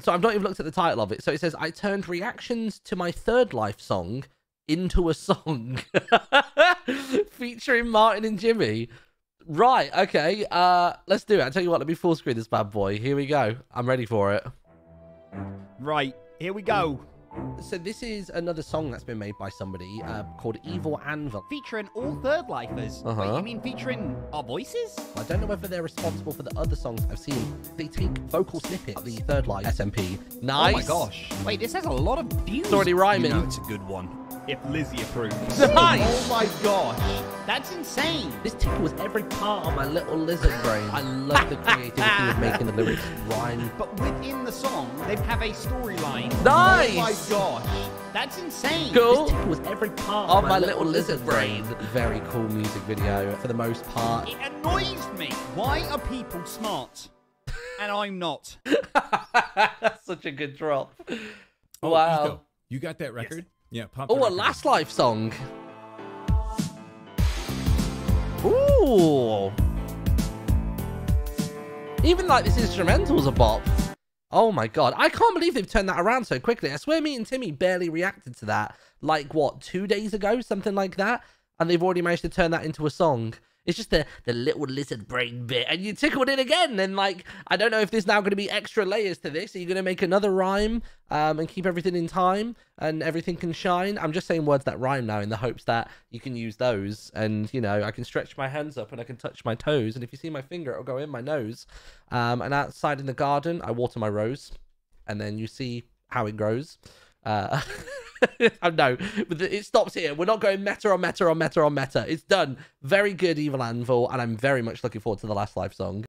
So I've not even looked at the title of it. So it says, I turned reactions to my third life song into a song featuring Martyn and Jimmy. Right, okay. Uh let's do it. I'll tell you what, let me full screen this bad boy. Here we go. I'm ready for it. Right, here we go. So this is another song that's been made by somebody uh, called Evil Anvil. Featuring all third lifers. Wait, Uh-huh. you mean featuring our voices? I don't know whether they're responsible for the other songs I've seen. They take vocal snippets of the third life SMP. Nice. Oh my gosh. Wait, this has a lot of views. It's already rhyming. You know it's a good one. If Lizzie approves. Nice. Oh my gosh. That's insane. This tickles every part of my little lizard brain. I love the creativity of making the lyrics rhyme. But within the song, they have a storyline. Nice. Oh my gosh. That's insane. Cool. This tickles every part of my, little lizard brain. Very cool music video for the most part. It annoys me. Why are people smart? And I'm not. That's such a good drop. Oh, wow. Etho, you got that record? Yeah, pop. Oh, the a record. Last Life song. Even like this instrumental's a bop. Oh my god. I can't believe they've turned that around so quickly. I swear me and Timmy barely reacted to that like what, two days ago? Something like that. And they've already managed to turn that into a song. It's just the the little lizard brain bit, and you tickled it again. And like, I don't know if there's now going to be extra layers to this. Are you going to make another rhyme um, and keep everything in time and everything can shine? I'm just saying words that rhyme now in the hopes that you can use those, and you know, I can stretch my hands up and I can touch my toes, and if you see my finger, it'll go in my nose. Um, and outside in the garden, I water my rose, and then you see how it grows. Uh, no, but it stops here. We're not going meta on meta on meta on meta. It's done. Very good, Evil Anvil, and I'm very much looking forward to the Last Life song.